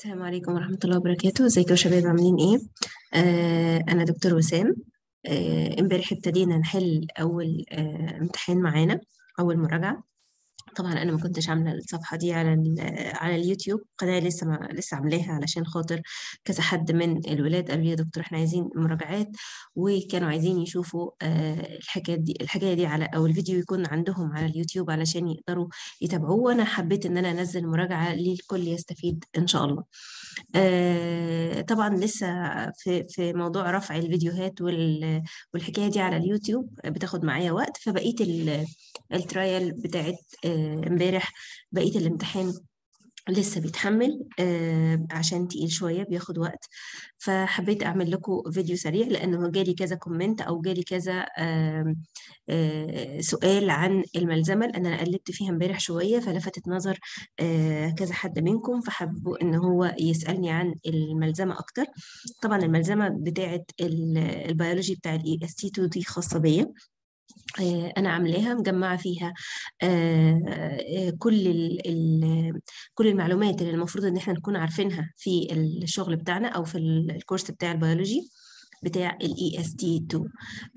السلام عليكم ورحمة الله وبركاته. ازيكم يا شباب؟ عاملين إيه؟ آه أنا دكتور وسام. آه امبارح ابتدينا نحل أول آه امتحان معانا أول مراجعة. طبعا أنا ما كنتش عاملة الصفحة دي على على اليوتيوب قناة لسه ما لسه عاملاها علشان خاطر كذا حد من الولاد قالوا لي يا دكتور إحنا عايزين مراجعات وكانوا عايزين يشوفوا آه، الحكايات دي الحكاية دي على أو الفيديو يكون عندهم على اليوتيوب علشان يقدروا يتابعوه وأنا حبيت إن أنا أنزل مراجعة للكل يستفيد إن شاء الله. آه، طبعا لسه في في موضوع رفع الفيديوهات وال- والحكاية دي على اليوتيوب بتاخد معايا وقت فبقيت ال- ال trial بتاعت امبارح بقيت الامتحان لسه بيتحمل آه، عشان تقيل شوية بياخد وقت. فحبيت أعمل لكم فيديو سريع لأنه جالي كذا comment أو جالي كذا آه، سؤال عن الملزمة لأن أنا قلبت فيها امبارح شوية فلفتت نظر آه، كذا حد منكم فحبوا إن هو يسألني عن الملزمة أكتر. طبعا الملزمة بتاعة ال- البيولوجي بتاع ال EST 2 دي خاصة بيا. آه، أنا عاملاها مجمعة فيها آه، آه، كل كل المعلومات اللي المفروض إن إحنا نكون عارفينها في الشغل بتاعنا أو في ال- ال course بتاع البيولوجي بتاع ال EST2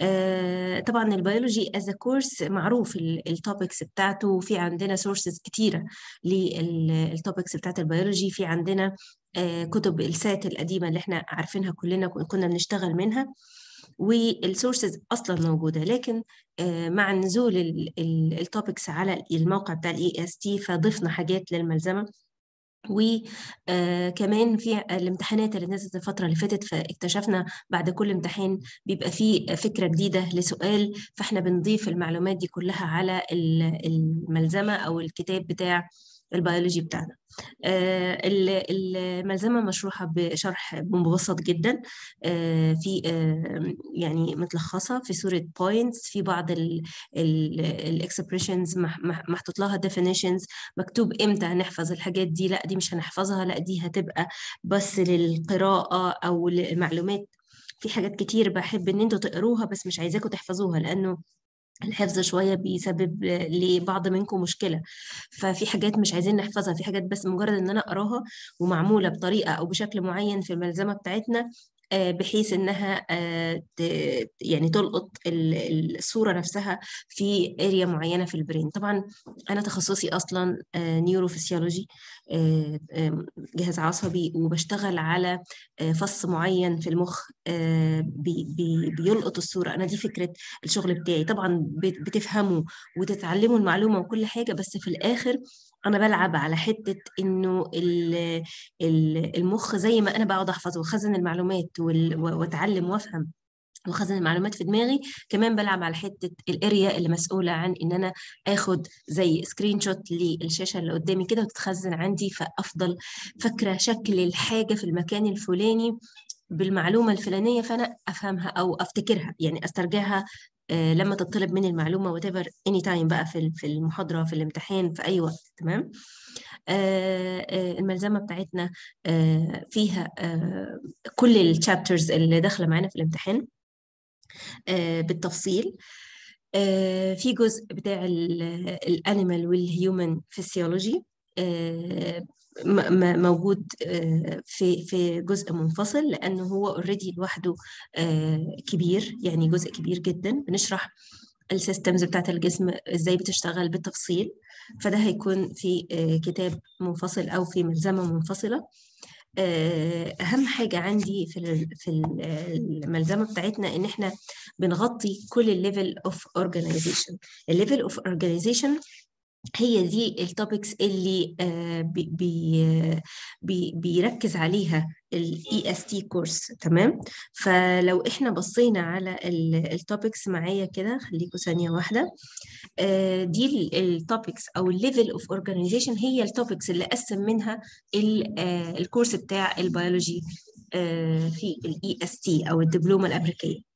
آه، طبعا ال biology a course معروف ال topics بتاعته وفي عندنا sources كتيرة لل topics بتاعت البيولوجي في عندنا كتب ال SAT القديمة اللي إحنا عارفينها كلنا كنا بنشتغل منها. وال sources أصلا موجودة لكن آه، مع نزول ال topics على الموقع بتاع ال EST فضفنا حاجات للملزمة. وكمان في الامتحانات اللي نزلت الفترة اللي فاتت فاكتشفنا بعد كل امتحان بيبقى فيه فكرة جديدة لسؤال فإحنا بنضيف المعلومات دي كلها على ال- الملزمة أو الكتاب بتاع البيولوجي بتاعنا. آه، ال- الملزمة مشروحة بشرح مبسط جدا. آه، في آه، يعني متلخصة في صورة points في بعض ال expressions محطوط لها definitions مكتوب إمتى هنحفظ الحاجات دي؟ لا دي مش هنحفظها لا دي هتبقى بس للقراءة أو لمعلومات في حاجات كتير بحب إن أنتوا تقروها بس مش عايزاكم تحفظوها لأنه الحفظ شوية بيسبب لبعض منكم مشكلة. ففي حاجات مش عايزين نحفظها في حاجات بس مجرد إن أنا أقراها ومعمولة بطريقة أو بشكل معين في الملزمة بتاعتنا بحيث إنها آه، يعني تلقط ال- الصورة نفسها في area معينة في ال brain طبعا أنا تخصصي أصلا neurophysiology جهاز عصبي وبشتغل على آه، فص معين في المخ آه، بي- بي- بيلقط الصورة. أنا دي فكرة الشغل بتاعي. طبعا بت- بتفهموا وتتعلموا المعلومة وكل حاجة بس في الآخر أنا بلعب على ال- ال- المخ زي ما أنا بقعد أحفظ وأخزن المعلومات وال- و- وأتعلم وأفهم وأخزن المعلومات في دماغي كمان بلعب على حتة ال area اللي مسؤولة عن إن أنا آخد زي screenshot للشاشة اللي قدامي كده وتتخزن عندي فأفضل فاكرة شكل الحاجة في المكان الفلاني بالمعلومة الفلانية فأنا أفهمها أو أفتكرها يعني أسترجعها لما تطلب مني المعلومة whatever any time بقى في في المحاضرة في الامتحان في أي وقت تمام؟ آه، آه، الملزمة بتاعتنا آه، فيها آه، كل ال chapters اللي داخلة معانا في الامتحان آه، بالتفصيل. آه، في جزء بتاع ال animal وال human physiology موجود آه، في في جزء منفصل لأنه هو already لوحده آه، كبير يعني جزء كبير جدا. بنشرح ال systems بتاعت الجسم إزاي بتشتغل بالتفصيل. فده هيكون في آه، كتاب منفصل أو في ملزمة منفصلة. أهم حاجة عندي في في ال- الملزمة بتاعتنا إن إحنا بنغطي كل ال level of organization ال level of organization هي دي ال topics اللي آه، بي بي بي بيركز عليها ال EST course تمام؟ فلو إحنا بصينا على ال topics معايا كده خليكم ثانية واحدة. آه، دي ال topics أو ال level of organization هي ال topics اللي قسم منها ال- آه، ال course بتاع البيولوجي آه، في ال EST أو الدبلومة الأمريكية.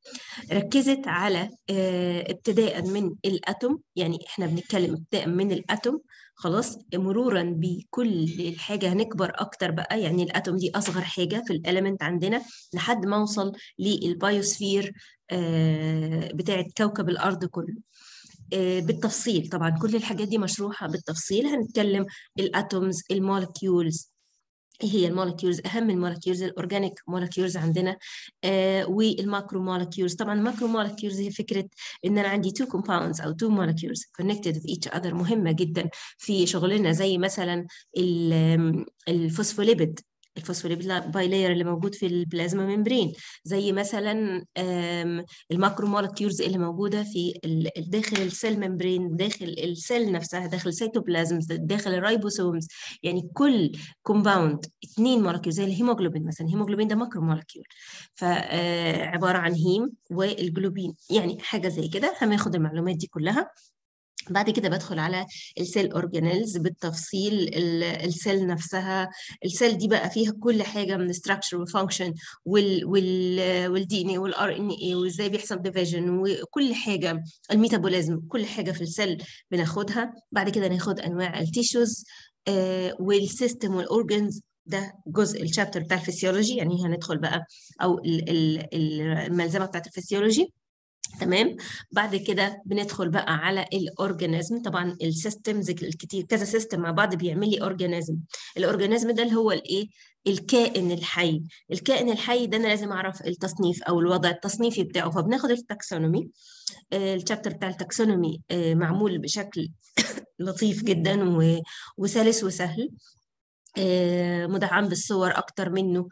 ركزت على آه، ابتداء من ال atom يعني إحنا بنتكلم ابتداء من ال atom خلاص مرورا بكل الحاجة هنكبر أكتر بقى يعني ال atom دي أصغر حاجة في ال element عندنا لحد ما اوصل لل biosphere آه، بتاعة كوكب الأرض كله. آه، بالتفصيل طبعا كل الحاجات دي مشروحة بالتفصيل هنتكلم ال atoms ال molecules إيه هي ال molecules أهم ال molecules ال organic molecules عندنا آه وال macromolecules. طبعا ال macromolecules هي فكرة إن أنا عندي two compounds أو two molecules connected with each other مهمة جدا في شغلنا زي مثلا ال phospholipid. ال phospholipid bilayer اللي موجود في ال plasma membrane زي مثلا ال macromolecules اللي موجودة في داخل ال cell membrane داخل ال cell نفسها داخل ال cytoplasms داخل ال ribosomes. يعني كل compound اثنين molecule زي الهيموجلوبين مثلا. الهيموجلوبين ده macromolecule فعباره عن heme وال globin. يعني حاجة زي كده. هناخد المعلومات دي كلها. بعد كده بدخل على ال cell organelles بالتفصيل ال cell نفسها. ال cell دي بقى فيها كل حاجة من structure و function وال وال وال DNA وال RNA وإزاي بيحصل division وكل حاجة ال metabolism كل حاجة في ال cell بناخدها. بعد كده ناخد أنواع ال tissues وال system وال organs ده جزء ال chapter بتاع الفسيولوجي يعني هندخل بقى أو الملزمة بتاعت الفسيولوجي تمام؟ بعد كده بندخل بقى على ال organism طبعا ال systems الكتير كذا system مع بعض بيعمل لي organism ال organism ده اللي هو الإيه؟ الكائن الحي. الكائن الحي ده أنا لازم أعرف التصنيف أو الوضع التصنيفي بتاعه. فبناخد ال taxonomy ال chapter بتاع ال taxonomy معمول بشكل لطيف جدا وسلس وسهل. مدعم بالصور أكتر منه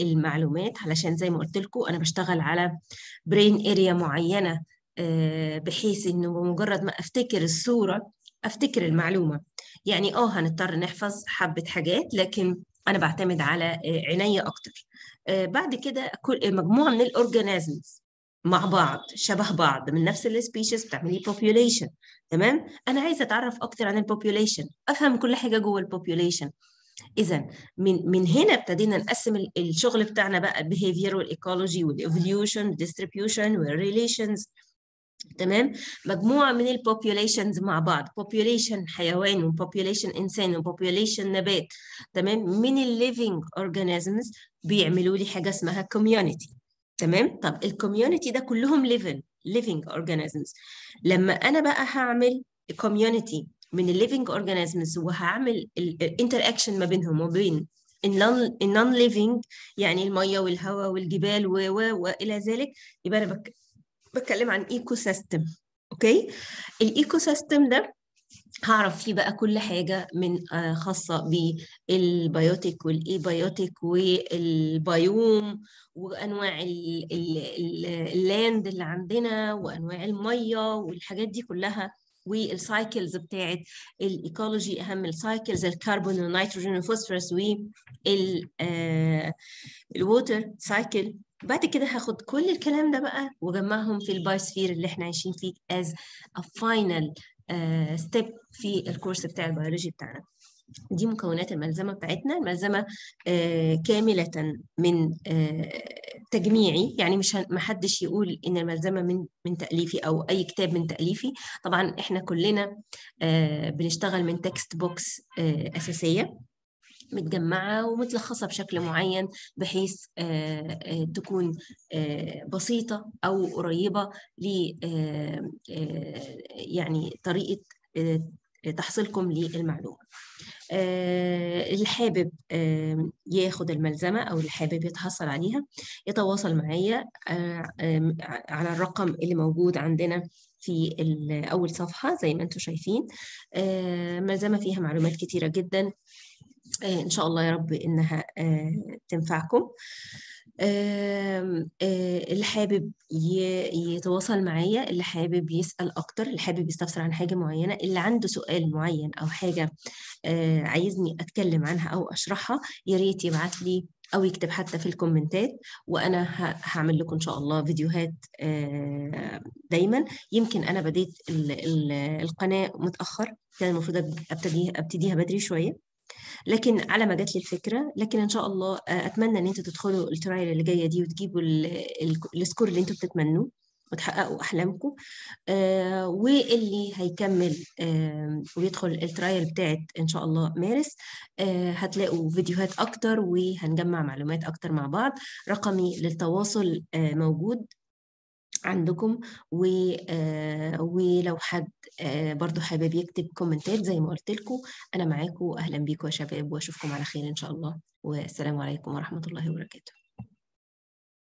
المعلومات. علشان زي ما قلت لكم أنا بشتغل على brain area معينة بحيث إنه بمجرد ما أفتكر الصورة أفتكر المعلومة. يعني آه هنضطر نحفظ حبة حاجات لكن أنا بعتمد على عينيا أكتر. بعد كده مجموعة من ال organisms مع بعض شبه بعض من نفس ال species بتعمل لي population تمام؟ أنا عايزة أتعرف أكتر عن ال population أفهم كل حاجة جوه ال population إذا من من هنا ابتدينا نقسم الشغل بتاعنا بقى behavior وال ecology وال evolution distribution وال relations تمام؟ مجموعة من ال populations مع بعض population حيوان و population إنسان و population نبات تمام؟ من ال living organisms بيعملوا لي حاجة اسمها community. تمام؟ طب ال community ده كلهم level living organisms. لما أنا بقى هعمل community من ال living organisms وهعمل ال interaction ما بينهم وبين ال non-living يعني المية والهواء والجبال و والى ذلك يبقى أنا بتكلم عن ecosystem okay ال ecosystem ده هعرف فيه بقى كل حاجة من خاصة بال biotic وال abiotic وال biome وأنواع ال land اللي عندنا وأنواع المية والحاجات دي كلها وال cycles بتاعت ال ecology أهم ال cycles الكربون والنيتروجين والفوسفورس وال ال water cycle بعد كده هاخد كل الكلام ده بقى وأجمعهم في ال biosphere اللي إحنا عايشين فيه as a final step uh, في ال course بتاع البيولوجي بتاعنا. دي مكونات الملزمة بتاعتنا الملزمه uh, كاملة من uh, تجميعي. يعني مش ما حدش يقول إن الملزمة من من تأليفي أو أي كتاب من تأليفي. طبعا إحنا كلنا بنشتغل من text books أساسية. متجمعة ومتلخصة بشكل معين بحيث تكون بسيطة أو قريبة ل يعني طريقة تحصيلكم للمعلومة. اللي حابب ياخد الملزمة أو اللي حابب يتحصل عليها يتواصل معايا على الرقم اللي موجود عندنا في أول صفحة زي ما أنتم شايفين. ملزمة فيها معلومات كتيرة جدا. إن شاء الله يا رب إنها تنفعكم. اللي حابب يتواصل معايا اللي حابب يسأل أكتر اللي حابب يستفسر عن حاجة معينة اللي عنده سؤال معين أو حاجة عايزني أتكلم عنها أو أشرحها يا ريت يبعت لي أو يكتب حتى في الكومنتات وأنا هعمل لكم إن شاء الله فيديوهات دايما. يمكن أنا بديت القناة متأخر كان المفروض أبتديها أبتديها بدري شوية. لكن على ما جات لي الفكرة لكن إن شاء الله أتمنى إن أنتوا تدخلوا ال trial اللي جاية دي وتجيبوا ال score اللي أنتوا بتتمنوه وتحققوا أحلامكم آه واللي هيكمل آه ويدخل ال trial بتاعت إن شاء الله مارس آه هتلاقوا فيديوهات أكتر وهنجمع معلومات أكتر مع بعض. رقمي للتواصل آه موجود. عندكم و... آه، ولو حد آه، برضو حابب يكتب كومنتات زي ما قلت لكم أنا معاكم أهلا بيكم يا شباب وأشوفكم على خير إن شاء الله. والسلام عليكم ورحمة الله وبركاته.